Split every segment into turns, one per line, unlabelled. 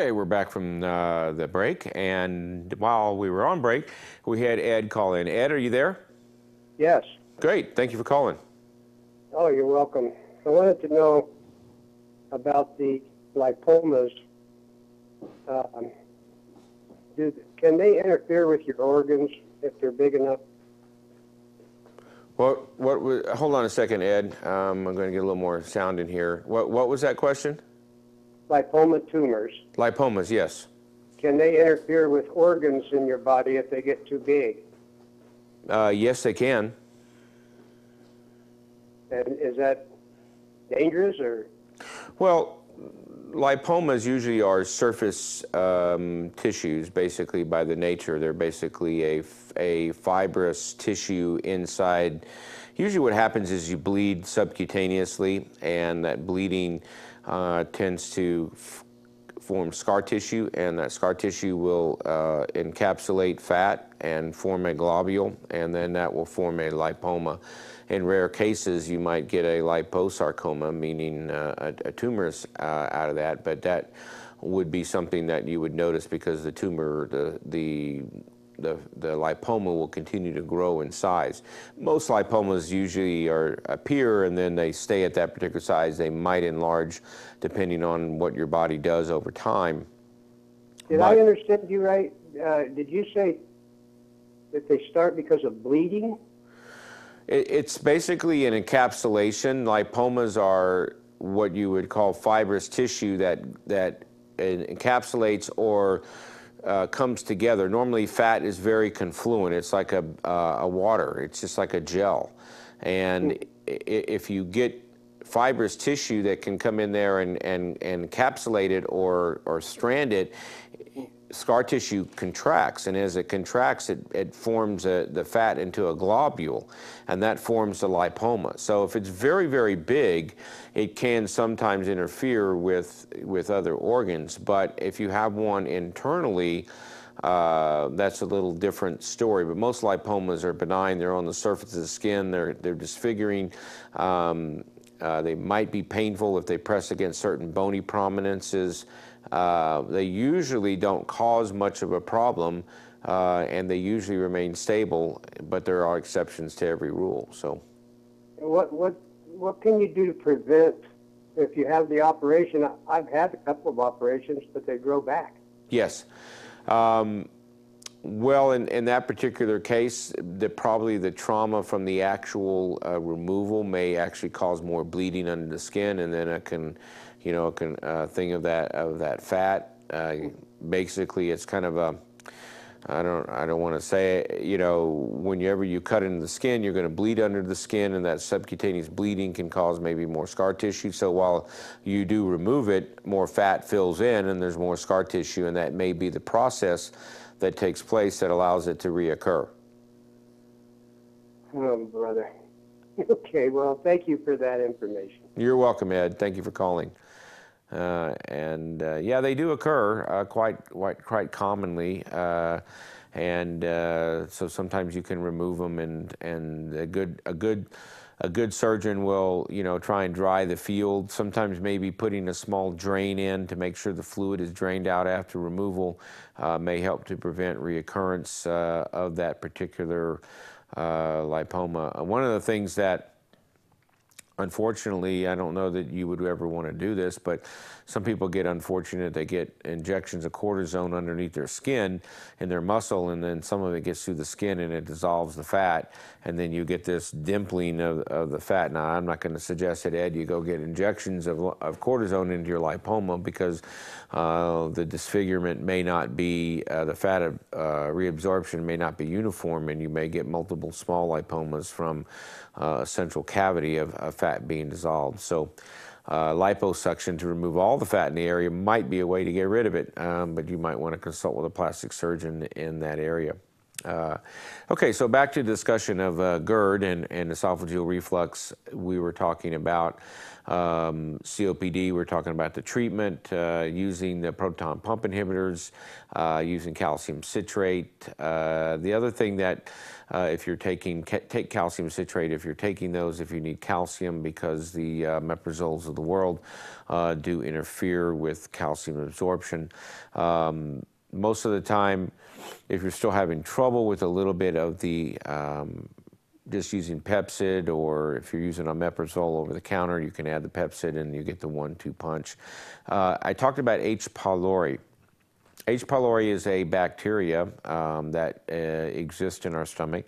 Okay, we're back from uh, the break, and while we were on break, we had Ed call in. Ed, are you there?
Yes.
Great, thank you for calling.
Oh, you're welcome. I wanted to know about the lipomas. Um, do, can they interfere with your organs if they're big enough?
What? What? Hold on a second, Ed. Um, I'm going to get a little more sound in here. What? What was that question?
Lipoma tumors.
Lipomas, yes.
Can they interfere with organs in your body if they get too big?
Uh, yes, they can.
And is that dangerous or?
Well, lipomas usually are surface um, tissues, basically by the nature. They're basically a, a fibrous tissue inside. Usually, what happens is you bleed subcutaneously, and that bleeding uh, tends to form scar tissue, and that scar tissue will uh, encapsulate fat and form a globule, and then that will form a lipoma. In rare cases, you might get a liposarcoma, meaning uh, a, a tumor uh, out of that, but that would be something that you would notice because the tumor, the, the the, the lipoma will continue to grow in size. Most lipomas usually are appear and then they stay at that particular size. They might enlarge depending on what your body does over time.
Did but, I understand you right? Uh, did you say that they start because of bleeding?
It, it's basically an encapsulation. Lipomas are what you would call fibrous tissue that, that encapsulates or uh, comes together. Normally, fat is very confluent. It's like a, uh, a water. It's just like a gel. And if you get fibrous tissue that can come in there and, and, and encapsulate it or, or strand it, scar tissue contracts, and as it contracts, it, it forms a, the fat into a globule, and that forms the lipoma. So if it's very, very big, it can sometimes interfere with, with other organs, but if you have one internally, uh, that's a little different story. But most lipomas are benign. They're on the surface of the skin. They're, they're disfiguring. Um, uh, they might be painful if they press against certain bony prominences. Uh, they usually don't cause much of a problem, uh, and they usually remain stable, but there are exceptions to every rule. So,
what what what can you do to prevent if you have the operation? I've had a couple of operations, but they grow back.
Yes. Um, well, in, in that particular case, the, probably the trauma from the actual uh, removal may actually cause more bleeding under the skin, and then it can you know, a uh, thing of that of that fat. Uh, basically, it's kind of a I don't I don't want to say it, you know whenever you cut into the skin you're going to bleed under the skin and that subcutaneous bleeding can cause maybe more scar tissue so while you do remove it more fat fills in and there's more scar tissue and that may be the process that takes place that allows it to reoccur.
Oh brother. Okay, well thank you for that information.
You're welcome Ed. Thank you for calling. Uh, and uh, yeah, they do occur uh, quite, quite, quite commonly. Uh, and uh, so sometimes you can remove them, and, and a good, a good, a good surgeon will, you know, try and dry the field. Sometimes maybe putting a small drain in to make sure the fluid is drained out after removal uh, may help to prevent reoccurrence of that particular lipoma. One of the things that Unfortunately, I don't know that you would ever want to do this, but some people get unfortunate. They get injections of cortisone underneath their skin in their muscle, and then some of it gets through the skin and it dissolves the fat, and then you get this dimpling of, of the fat. Now, I'm not going to suggest that, Ed, you go get injections of, of cortisone into your lipoma because uh, the disfigurement may not be, uh, the fat uh, reabsorption may not be uniform, and you may get multiple small lipomas from uh, central cavity of, of fat being dissolved. So, uh, liposuction to remove all the fat in the area might be a way to get rid of it, um, but you might want to consult with a plastic surgeon in that area. Uh, okay, so back to the discussion of uh, GERD and, and esophageal reflux. We were talking about um, COPD, we're talking about the treatment uh, using the proton pump inhibitors, uh, using calcium citrate. Uh, the other thing that uh, if you're taking ca- take calcium citrate, if you're taking those, if you need calcium, because the meprazoles of the world do interfere with calcium absorption. Um, most of the time, if you're still having trouble with a little bit of the um, just using Pepcid, or if you're using omeprazole over the counter, you can add the Pepcid and you get the one-two punch. Uh, I talked about H. pylori. H. pylori is a bacteria um, that uh, exists in our stomach.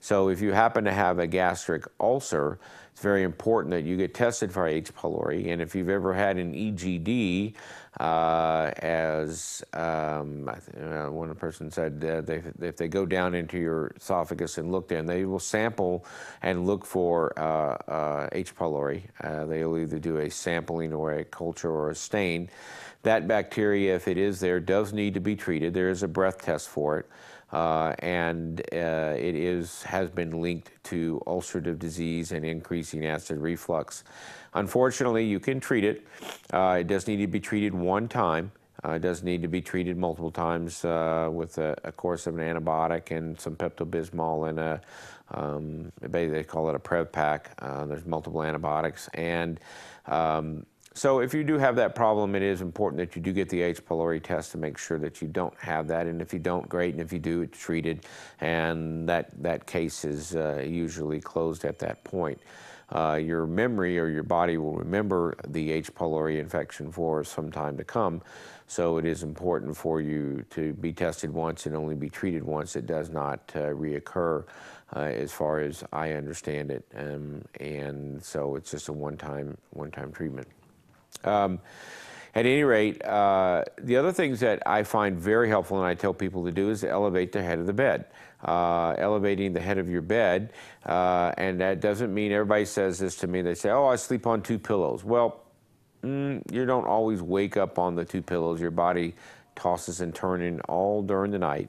So if you happen to have a gastric ulcer, it's very important that you get tested for H. pylori. And if you've ever had an EGD, uh, as um, uh, one person said, they, if they go down into your esophagus and look there, they will sample and look for uh, uh, H. pylori. Uh, they'll either do a sampling or a culture or a stain. That bacteria, if it is there, does need to be treated. There is a breath test for it. Uh, and uh, it is has been linked to ulcerative disease and increasing acid reflux. Unfortunately, you can treat it. Uh, it does need to be treated one time. Uh, it does need to be treated multiple times uh, with a, a, course of an antibiotic and some Pepto-Bismol and a um, they call it a Prevpac. Uh, there's multiple antibiotics and um, so if you do have that problem, it is important that you do get the H. pylori test to make sure that you don't have that. And if you don't, great. And if you do, it's treated. And that, that case is uh, usually closed at that point. Uh, your memory or your body will remember the H. pylori infection for some time to come. So it is important for you to be tested once and only be treated once. It does not uh, reoccur. Uh, as far as I understand it, um, and so it's just a one-time one-time treatment. Um, at any rate, uh, the other things that I find very helpful and I tell people to do is elevate the head of the bed. Uh, elevating the head of your bed, uh, and that doesn't mean everybody says this to me. They say, "Oh, I sleep on two pillows." Well, mm, you don't always wake up on the two pillows. Your body tosses and turning all during the night.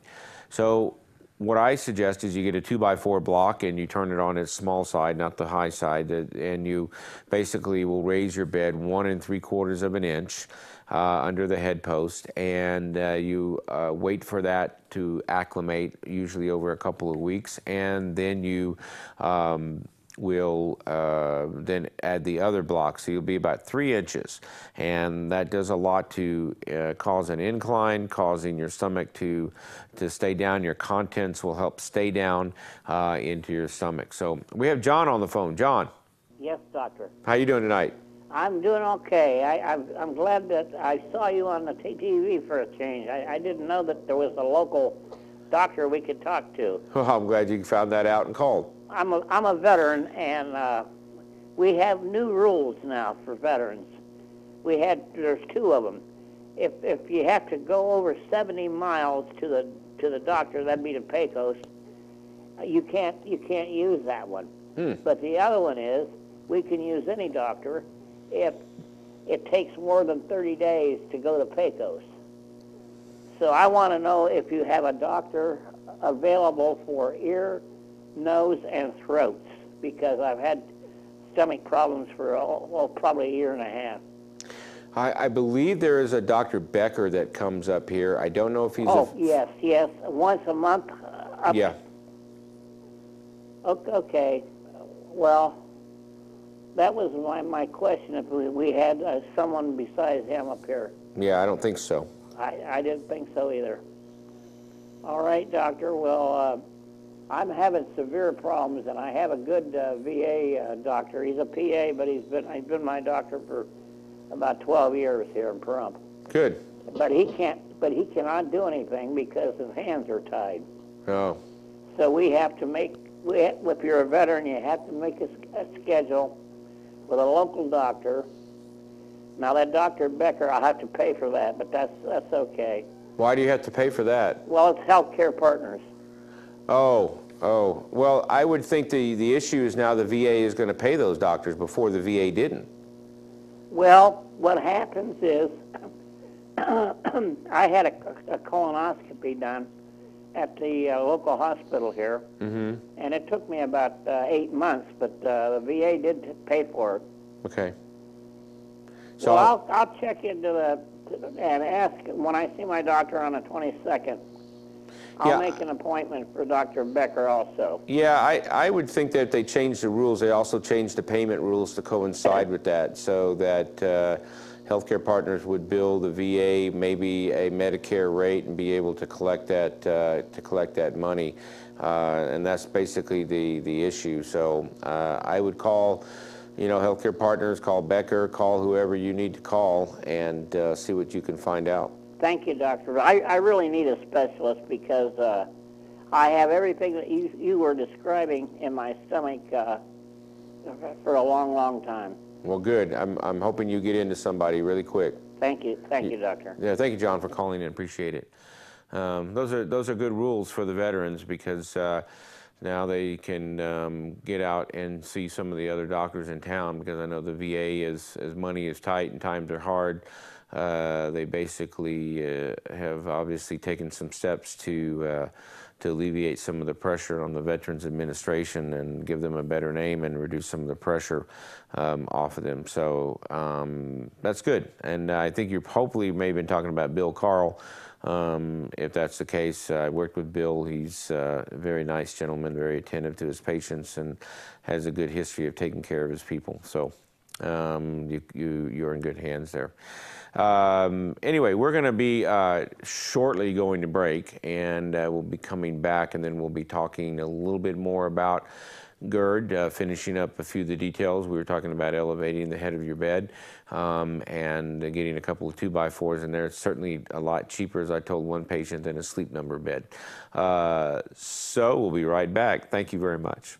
So what I suggest is you get a two by four block and you turn it on its small side, not the high side, and you basically will raise your bed one and three quarters of an inch uh, under the head post, and uh, you uh, wait for that to acclimate, usually over a couple of weeks, and then you um, we'll uh, then add the other block. So you'll be about three inches. And that does a lot to uh, cause an incline, causing your stomach to, to stay down. Your contents will help stay down uh, into your stomach. So we have John on the phone. John.
Yes, doctor.
How you doing tonight?
I'm doing okay. I, I'm, I'm glad that I saw you on the TV for a change. I, I didn't know that there was a local doctor we could talk to.
Well, I'm glad you found that out and called.
I'm a, I'm a veteran, and uh, we have new rules now for veterans. We had there's two of them. If if you have to go over 70 miles to the to the doctor, that'd be the Pecos. You can't you can't use that one.
Hmm.
But the other one is we can use any doctor if it takes more than 30 days to go to Pecos. So I want to know if you have a doctor available for ear, nose, and throats because I've had stomach problems for oh, well, probably a year and a half.
I, I, believe there is a Dr. Becker that comes up here. I don't know if he's.
Oh yes, yes, once a month. Uh,
yeah.
Okay. Well, that was my, my question. If we, we had uh, someone besides him up here.
Yeah, I don't think so.
I, I didn't think so either. All right, doctor. Well. Uh, I'm having severe problems, and I have a good uh, VA uh, doctor. He's a PA, but he's been he's been my doctor for about 12 years here in Pahrump.
Good.
But he can't. But he cannot do anything because his hands are tied.
Oh.
So we have to make. We have, if you're a veteran, you have to make a, a schedule with a local doctor. Now that Dr. Becker, I'll have to pay for that, but that's that's okay.
Why do you have to pay for that?
Well, it's healthcare partners.
Oh, oh. Well, I would think the, the issue is now the VA is going to pay those doctors before the VA didn't.
Well, what happens is I had a, a colonoscopy done, at the uh, local hospital here,
Mm-hmm.
and it took me about uh, eight months, but uh, the VA did pay for it.
Okay. So
well, I'll, I'll check into the and ask when I see my doctor on the 22nd. I'll
Yeah.
make an appointment for Dr. Becker also.
Yeah, I, I would think that if they changed the rules, they also changed the payment rules to coincide with that, so that uh, healthcare partners would bill the VA maybe a Medicare rate and be able to collect that uh, to collect that money, uh, and that's basically the the issue. So uh, I would call. You know, healthcare partners, call Becker, call whoever you need to call, and uh, see what you can find out.
Thank you, doctor. I, I really need a specialist because uh, I have everything that you, you were describing in my stomach uh, for a long, long time.
Well, good. I'm, I'm hoping you get into somebody really quick.
Thank you. Thank you, doctor.
Yeah, thank you, John, for calling in. Appreciate it. Um, those are those are good rules for the veterans because uh, now they can um, get out and see some of the other doctors in town because I know the VA is as money is tight and times are hard. Uh, they basically uh, have obviously taken some steps to uh, to alleviate some of the pressure on the Veterans Administration and give them a better name and reduce some of the pressure um, off of them. So um, that's good. And I think you're hopefully may have been talking about Bill Carl. Um, if that's the case, I worked with Bill. He's uh, a very nice gentleman, very attentive to his patients, and has a good history of taking care of his people. So um, you, you, you're in good hands there. Um, anyway, we're going to be uh, shortly going to break, and uh, we'll be coming back, and then we'll be talking a little bit more about GERD, uh, finishing up a few of the details. We were talking about elevating the head of your bed um, and getting a couple of two by fours in there. It's certainly a lot cheaper, as I told one patient, than a sleep number bed. Uh, so we'll be right back. Thank you very much.